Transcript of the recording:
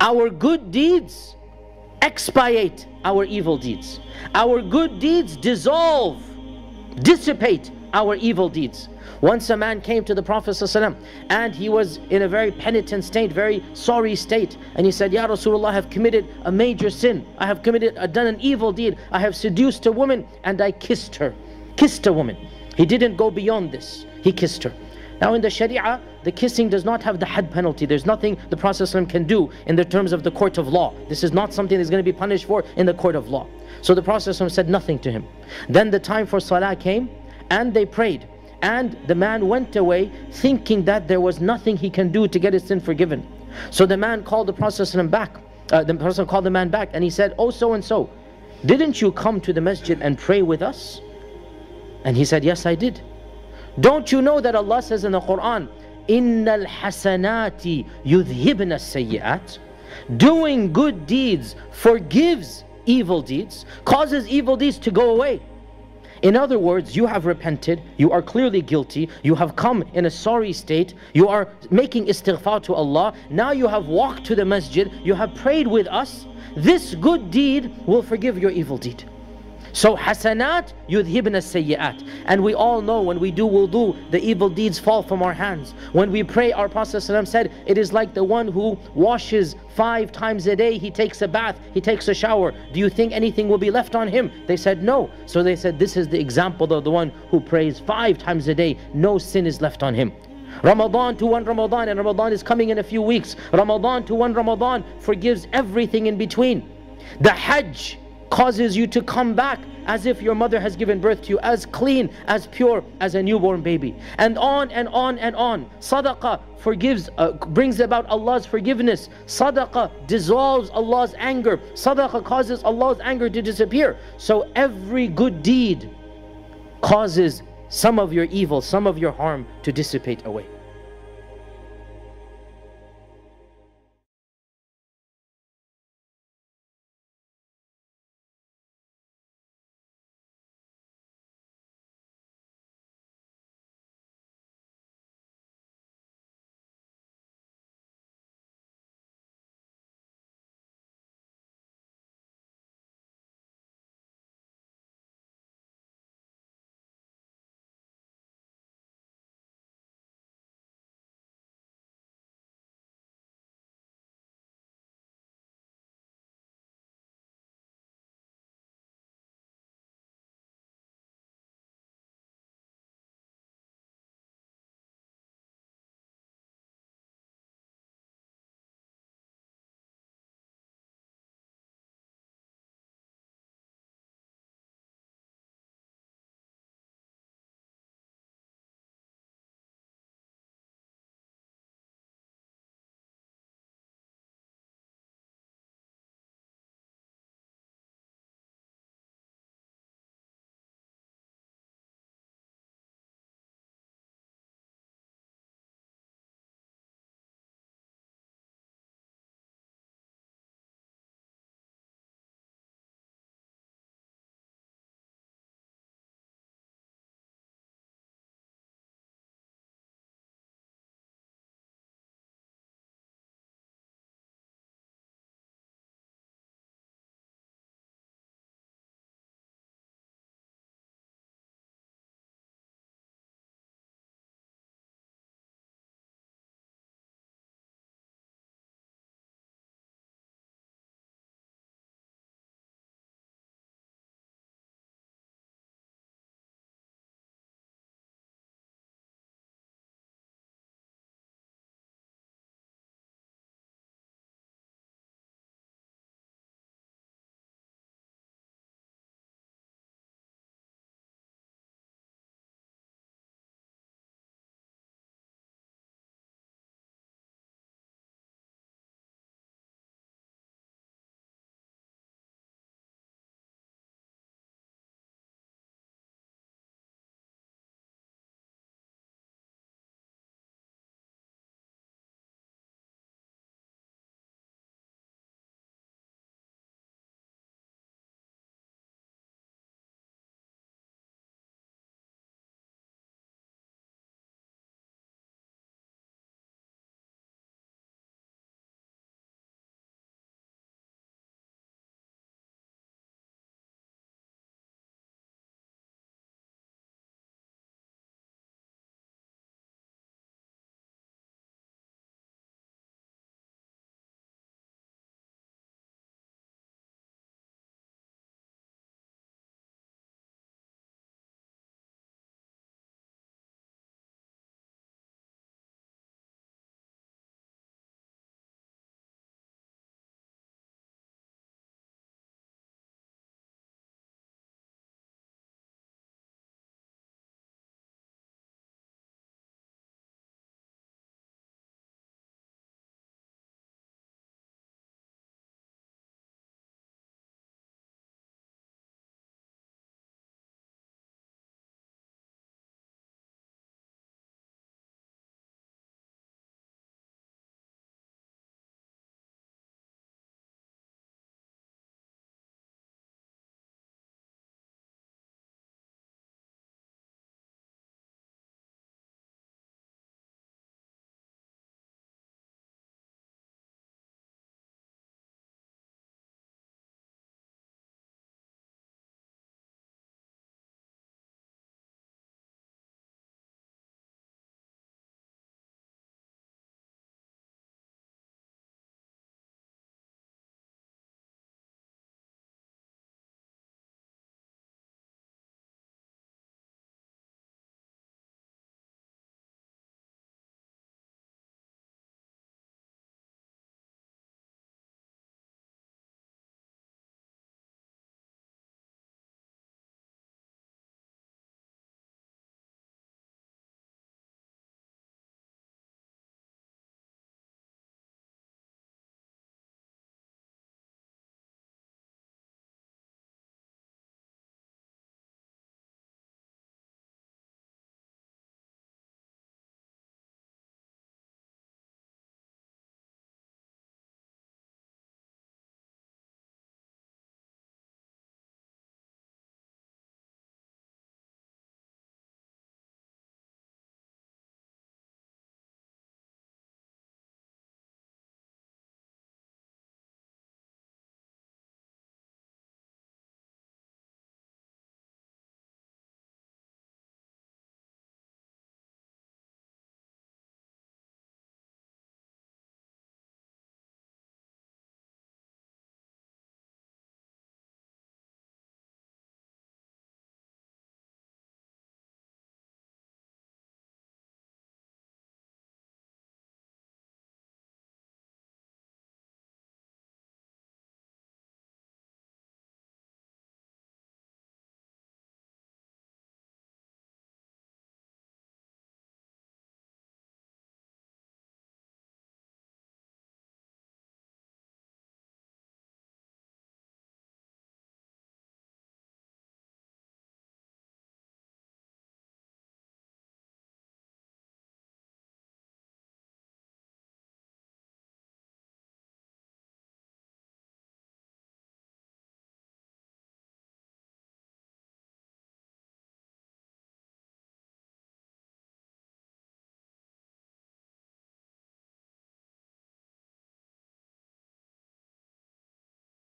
Our good deeds expiate our evil deeds. Our good deeds dissolve, dissipate our evil deeds. Once a man came to the Prophet ﷺ and he was in a very penitent state, very sorry state. And he said, Ya Rasulullah, I have committed a major sin. I have committed, uh, done an evil deed. I have seduced a woman and I kissed her. Kissed a woman. He didn't go beyond this. He kissed her. Now in the Sharia, the kissing does not have the hadd penalty. There's nothing the Prophet can do in the terms of the court of law. This is not something that's going to be punished for in the court of law. So the Prophet said nothing to him. Then the time for salah came and they prayed. And the man went away thinking that there was nothing he can do to get his sin forgiven. So the man called the Prophet back. Uh, the person called the man back and he said, Oh, so and so, didn't you come to the masjid and pray with us? And he said, Yes, I did. Don't you know that Allah says in the Quran, Innal hasanati yudhibna sayyi'at? Doing good deeds forgives evil deeds, causes evil deeds to go away. In other words, you have repented, you are clearly guilty, you have come in a sorry state, you are making istighfar to Allah, now you have walked to the masjid, you have prayed with us. This good deed will forgive your evil deed. So hasanat yudhibna sayyi'at. And we all know when we do wudu, the evil deeds fall from our hands. When we pray, our Prophet said, it is like the one who washes five times a day, he takes a bath, he takes a shower. Do you think anything will be left on him? They said no. So they said, this is the example of the one who prays five times a day, no sin is left on him. Ramadan to one Ramadan, and Ramadan is coming in a few weeks. Ramadan to one Ramadan forgives everything in between. The Hajj causes you to come back as if your mother has given birth to you, as clean, as pure as a newborn baby. And on and on and on. Sadaqah forgives, uh, brings about Allah's forgiveness. Sadaqah dissolves Allah's anger. Sadaqah causes Allah's anger to disappear. So every good deed causes some of your evil, some of your harm to dissipate away.